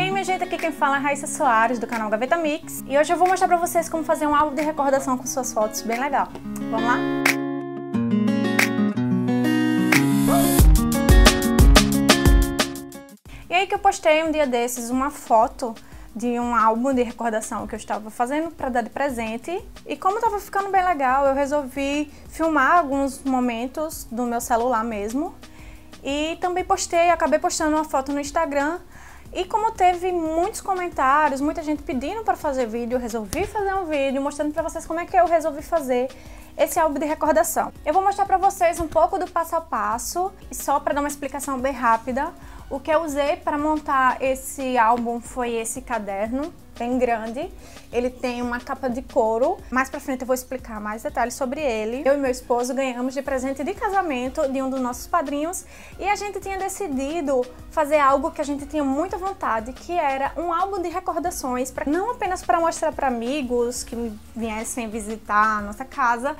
E aí, minha gente, aqui quem fala é Raíssa Soares, do canal Gaveta Mix. E hoje eu vou mostrar pra vocês como fazer um álbum de recordação com suas fotos bem legal. Vamos lá? E aí que eu postei um dia desses uma foto de um álbum de recordação que eu estava fazendo para dar de presente. E como estava ficando bem legal, eu resolvi filmar alguns momentos do meu celular mesmo. E também postei, acabei postando uma foto no Instagram. E como teve muitos comentários, muita gente pedindo para fazer vídeo, eu resolvi fazer um vídeo mostrando para vocês como é que eu resolvi fazer esse álbum de recordação. Eu vou mostrar para vocês um pouco do passo a passo, só para dar uma explicação bem rápida, o que eu usei para montar esse álbum foi esse caderno, bem grande. Ele tem uma capa de couro. Mais pra frente eu vou explicar mais detalhes sobre ele. Eu e meu esposo ganhamos de presente de casamento de um dos nossos padrinhos e a gente tinha decidido fazer algo que a gente tinha muita vontade, que era um álbum de recordações, pra, não apenas para mostrar para amigos que viessem visitar a nossa casa,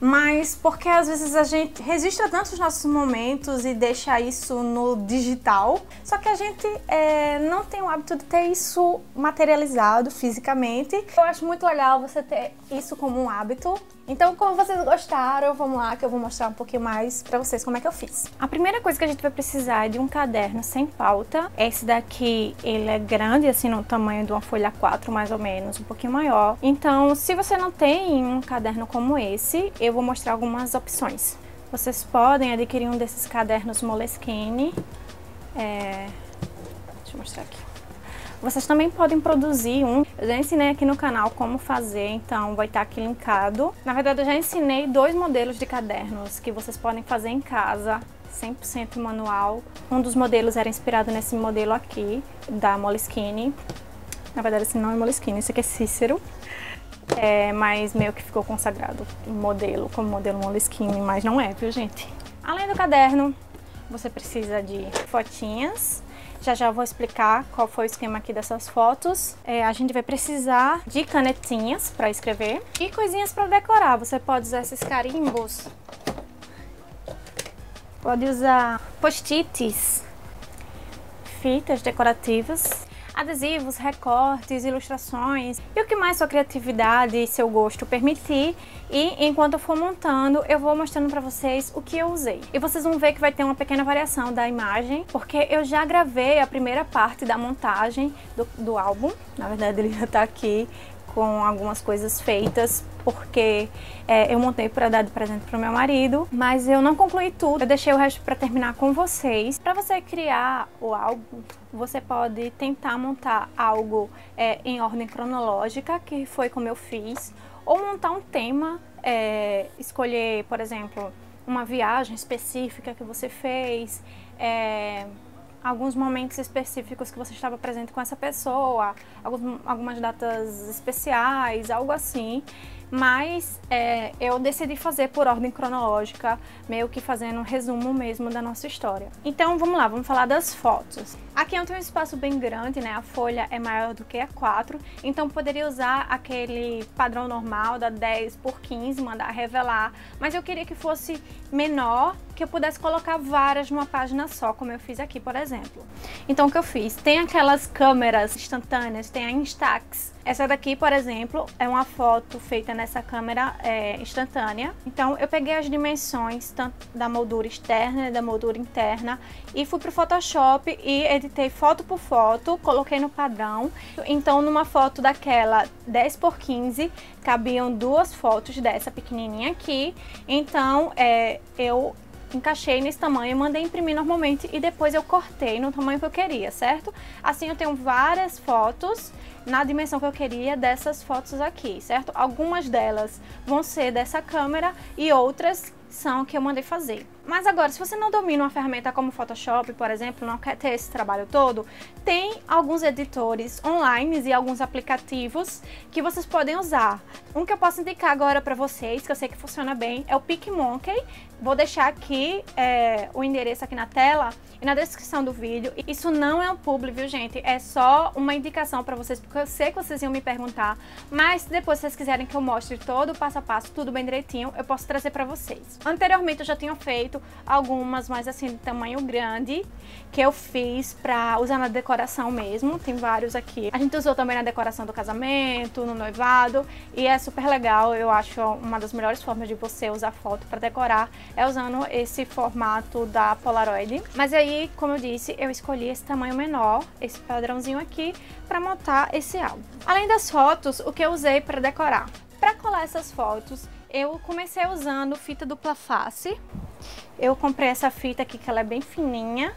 mas porque às vezes a gente registra tantos nossos momentos e deixa isso no digital, só que a gente é, não tem o hábito de ter isso materializado fisicamente. Eu acho muito legal você ter isso como um hábito então, como vocês gostaram, vamos lá que eu vou mostrar um pouquinho mais pra vocês como é que eu fiz. A primeira coisa que a gente vai precisar é de um caderno sem pauta. Esse daqui, ele é grande, assim, no tamanho de uma folha 4, mais ou menos, um pouquinho maior. Então, se você não tem um caderno como esse, eu vou mostrar algumas opções. Vocês podem adquirir um desses cadernos Moleskine. É... Deixa eu mostrar aqui. Vocês também podem produzir um. Eu já ensinei aqui no canal como fazer, então vai estar aqui linkado. Na verdade, eu já ensinei dois modelos de cadernos que vocês podem fazer em casa 100% manual. Um dos modelos era inspirado nesse modelo aqui, da Moleskine. Na verdade, esse não é Moleskine, esse aqui é Cícero. É, mas meio que ficou consagrado modelo como modelo Moleskine, mas não é, viu gente? Além do caderno, você precisa de fotinhas já já vou explicar qual foi o esquema aqui dessas fotos. É, a gente vai precisar de canetinhas para escrever e coisinhas para decorar. Você pode usar esses carimbos, pode usar post-its, fitas decorativas adesivos, recortes, ilustrações e o que mais sua criatividade e seu gosto permitir. E enquanto eu for montando, eu vou mostrando para vocês o que eu usei. E vocês vão ver que vai ter uma pequena variação da imagem, porque eu já gravei a primeira parte da montagem do, do álbum. Na verdade, ele já tá aqui com algumas coisas feitas, porque é, eu montei para dar de presente para o meu marido, mas eu não concluí tudo. Eu deixei o resto para terminar com vocês. Para você criar o álbum, você pode tentar montar algo é, em ordem cronológica, que foi como eu fiz, ou montar um tema, é, escolher, por exemplo, uma viagem específica que você fez, é, alguns momentos específicos que você estava presente com essa pessoa, alguns, algumas datas especiais, algo assim. Mas é, eu decidi fazer por ordem cronológica, meio que fazendo um resumo mesmo da nossa história. Então vamos lá, vamos falar das fotos. Aqui eu tenho um espaço bem grande, né? A folha é maior do que a 4, então poderia usar aquele padrão normal da 10 por 15, mandar revelar, mas eu queria que fosse menor que eu pudesse colocar várias numa página só, como eu fiz aqui, por exemplo. Então, o que eu fiz? Tem aquelas câmeras instantâneas, tem a Instax. Essa daqui, por exemplo, é uma foto feita nessa câmera é, instantânea. Então, eu peguei as dimensões tanto da moldura externa e da moldura interna e fui para o Photoshop e editei foto por foto, coloquei no padrão. Então, numa foto daquela 10 por 15, cabiam duas fotos dessa pequenininha aqui. Então, é, eu encaixei nesse tamanho, mandei imprimir normalmente e depois eu cortei no tamanho que eu queria, certo? Assim eu tenho várias fotos na dimensão que eu queria dessas fotos aqui, certo? Algumas delas vão ser dessa câmera e outras são que eu mandei fazer. Mas agora, se você não domina uma ferramenta como Photoshop, por exemplo, não quer ter esse trabalho todo, tem alguns editores online e alguns aplicativos que vocês podem usar. Um que eu posso indicar agora para vocês, que eu sei que funciona bem, é o PicMonkey. Vou deixar aqui é, o endereço aqui na tela e na descrição do vídeo. Isso não é um publi, viu, gente? É só uma indicação para vocês, porque eu sei que vocês iam me perguntar, mas depois, se vocês quiserem que eu mostre todo o passo a passo, tudo bem direitinho, eu posso trazer para vocês. Anteriormente, eu já tinha feito algumas mais assim de tamanho grande, que eu fiz pra usar na decoração mesmo, tem vários aqui. A gente usou também na decoração do casamento, no noivado, e é super legal, eu acho uma das melhores formas de você usar foto para decorar, é usando esse formato da Polaroid. Mas aí, como eu disse, eu escolhi esse tamanho menor, esse padrãozinho aqui, para montar esse álbum. Além das fotos, o que eu usei para decorar? Para colar essas fotos, eu comecei usando fita dupla face. Eu comprei essa fita aqui que ela é bem fininha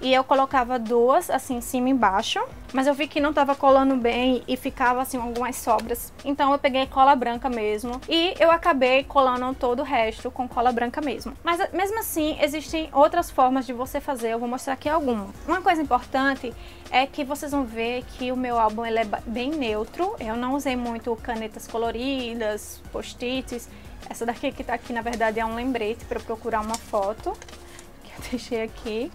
e eu colocava duas assim em cima e embaixo, mas eu vi que não tava colando bem e ficava assim algumas sobras. Então eu peguei cola branca mesmo e eu acabei colando todo o resto com cola branca mesmo. Mas mesmo assim, existem outras formas de você fazer, eu vou mostrar aqui algumas. Uma coisa importante é que vocês vão ver que o meu álbum ele é bem neutro. Eu não usei muito canetas coloridas, post-its. Essa daqui que tá aqui, na verdade, é um lembrete para procurar uma foto que eu deixei aqui.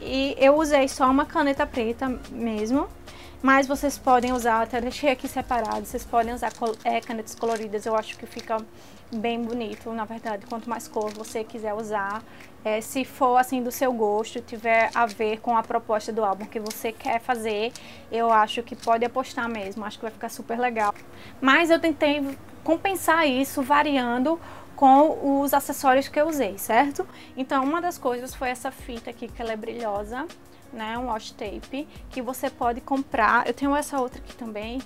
E eu usei só uma caneta preta mesmo, mas vocês podem usar, até deixei aqui separado, vocês podem usar é, canetas coloridas, eu acho que fica bem bonito, na verdade, quanto mais cor você quiser usar, é, se for assim do seu gosto, tiver a ver com a proposta do álbum que você quer fazer, eu acho que pode apostar mesmo, acho que vai ficar super legal. Mas eu tentei compensar isso variando com os acessórios que eu usei, certo? Então, uma das coisas foi essa fita aqui, que ela é brilhosa, né? Um washi tape, que você pode comprar. Eu tenho essa outra aqui também.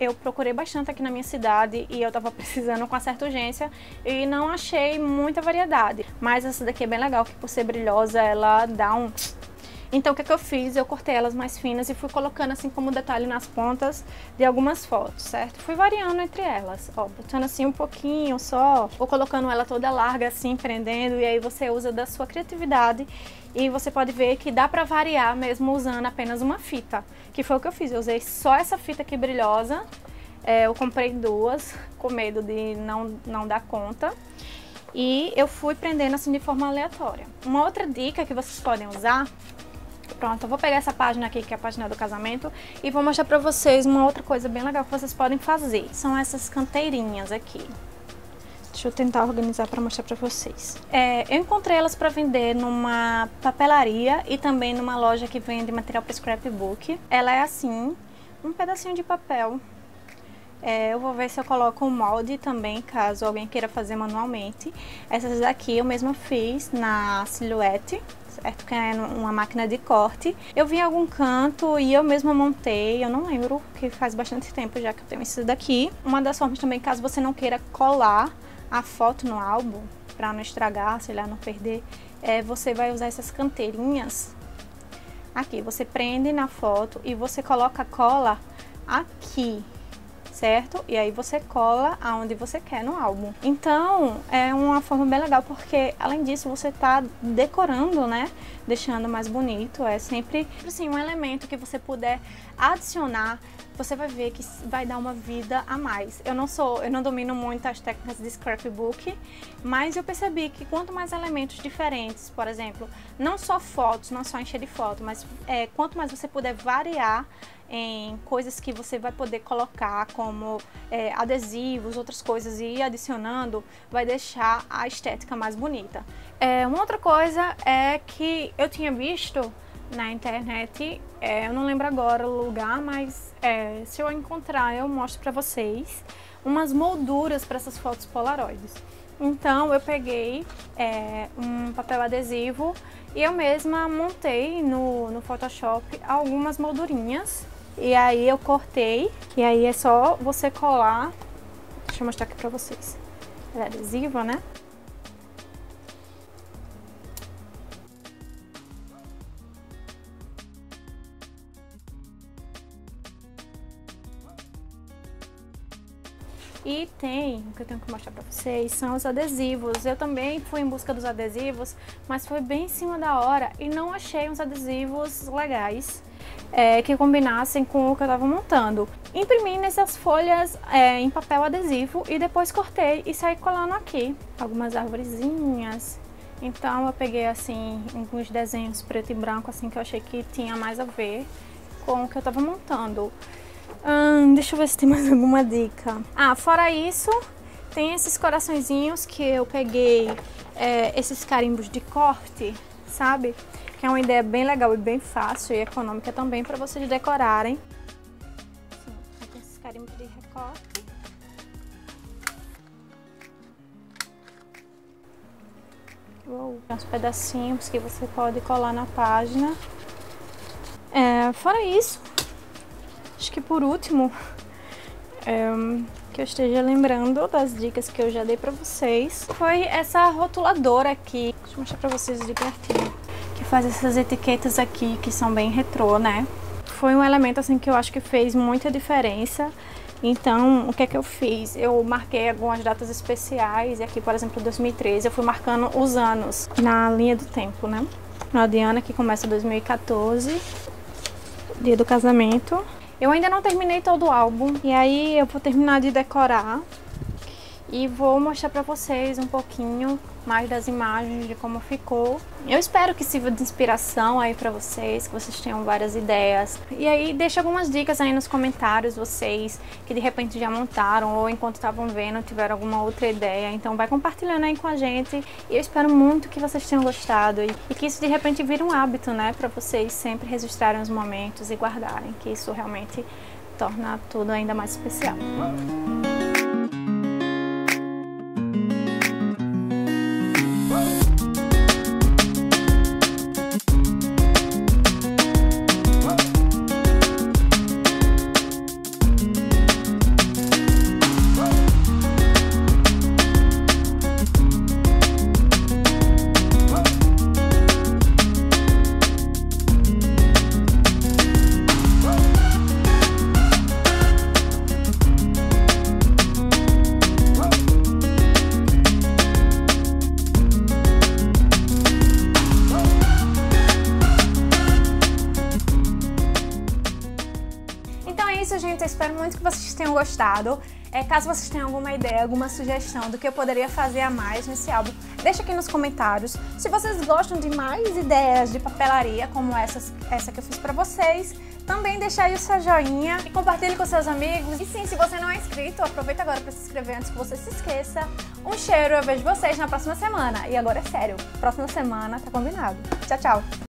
Eu procurei bastante aqui na minha cidade e eu tava precisando com certa urgência e não achei muita variedade. Mas essa daqui é bem legal, que por ser brilhosa, ela dá um então o que, que eu fiz? Eu cortei elas mais finas e fui colocando assim como detalhe nas pontas de algumas fotos, certo? Fui variando entre elas, ó, botando assim um pouquinho só, ou colocando ela toda larga assim, prendendo, e aí você usa da sua criatividade e você pode ver que dá pra variar mesmo usando apenas uma fita, que foi o que eu fiz, eu usei só essa fita aqui brilhosa, é, eu comprei duas, com medo de não, não dar conta, e eu fui prendendo assim de forma aleatória. Uma outra dica que vocês podem usar Pronto, eu vou pegar essa página aqui, que é a página do casamento, e vou mostrar pra vocês uma outra coisa bem legal que vocês podem fazer. São essas canteirinhas aqui. Deixa eu tentar organizar para mostrar para vocês. É, eu encontrei elas para vender numa papelaria e também numa loja que vende material para scrapbook. Ela é assim, um pedacinho de papel. É, eu vou ver se eu coloco um molde também, caso alguém queira fazer manualmente. Essas daqui eu mesma fiz na Silhouette certo? Que é uma máquina de corte. Eu vi em algum canto e eu mesma montei, eu não lembro, que faz bastante tempo já que eu tenho isso daqui. Uma das formas também, caso você não queira colar a foto no álbum, para não estragar, sei lá, não perder, é, você vai usar essas canteirinhas aqui. Você prende na foto e você coloca a cola aqui, certo? E aí você cola aonde você quer no álbum. Então, é uma forma bem legal porque além disso você está decorando, né? Deixando mais bonito. É sempre assim, um elemento que você puder adicionar você vai ver que vai dar uma vida a mais. Eu não sou, eu não domino muito as técnicas de scrapbook, mas eu percebi que quanto mais elementos diferentes, por exemplo, não só fotos, não só encher de foto, mas é, quanto mais você puder variar em coisas que você vai poder colocar como é, adesivos, outras coisas e ir adicionando, vai deixar a estética mais bonita. É, uma outra coisa é que eu tinha visto na internet, é, eu não lembro agora o lugar, mas é, se eu encontrar eu mostro para vocês umas molduras para essas fotos polaroides. Então eu peguei é, um papel adesivo e eu mesma montei no, no Photoshop algumas moldurinhas e aí eu cortei, e aí é só você colar, deixa eu mostrar aqui pra vocês. É adesiva, né? E tem, o que eu tenho que mostrar pra vocês, são os adesivos. Eu também fui em busca dos adesivos, mas foi bem em cima da hora e não achei uns adesivos legais é, que combinassem com o que eu tava montando. Imprimi nessas folhas é, em papel adesivo e depois cortei e saí colando aqui. Algumas arvorezinhas. Então eu peguei assim alguns desenhos preto e branco assim que eu achei que tinha mais a ver com o que eu tava montando. Hum, deixa eu ver se tem mais alguma dica. Ah, fora isso, tem esses coraçõezinhos que eu peguei é, esses carimbos de corte, sabe? Que é uma ideia bem legal e bem fácil e econômica também para vocês decorarem. Assim, aqui esses carimbos de recorte. Uou, uns pedacinhos que você pode colar na página. É, fora isso, acho que por último, é, que eu esteja lembrando das dicas que eu já dei pra vocês, foi essa rotuladora aqui. Deixa eu mostrar pra vocês de pertinho. Faz essas etiquetas aqui, que são bem retrô, né? Foi um elemento assim que eu acho que fez muita diferença. Então, o que é que eu fiz? Eu marquei algumas datas especiais, e aqui, por exemplo, 2013, eu fui marcando os anos na linha do tempo, né? Na Diana, que começa 2014, dia do casamento. Eu ainda não terminei todo o álbum, e aí eu vou terminar de decorar e vou mostrar para vocês um pouquinho mais das imagens de como ficou. Eu espero que sirva de inspiração aí para vocês, que vocês tenham várias ideias. E aí deixa algumas dicas aí nos comentários vocês que de repente já montaram ou enquanto estavam vendo tiveram alguma outra ideia. Então vai compartilhando aí com a gente. E eu espero muito que vocês tenham gostado e, e que isso de repente vire um hábito, né, para vocês sempre registrarem os momentos e guardarem, que isso realmente torna tudo ainda mais especial. É, caso vocês tenham alguma ideia, alguma sugestão do que eu poderia fazer a mais nesse álbum, deixa aqui nos comentários. Se vocês gostam de mais ideias de papelaria, como essas, essa que eu fiz pra vocês, também deixa aí o seu joinha e compartilhe com seus amigos. E sim, se você não é inscrito, aproveita agora para se inscrever antes que você se esqueça. Um cheiro, eu vejo vocês na próxima semana. E agora é sério, próxima semana tá combinado. Tchau, tchau!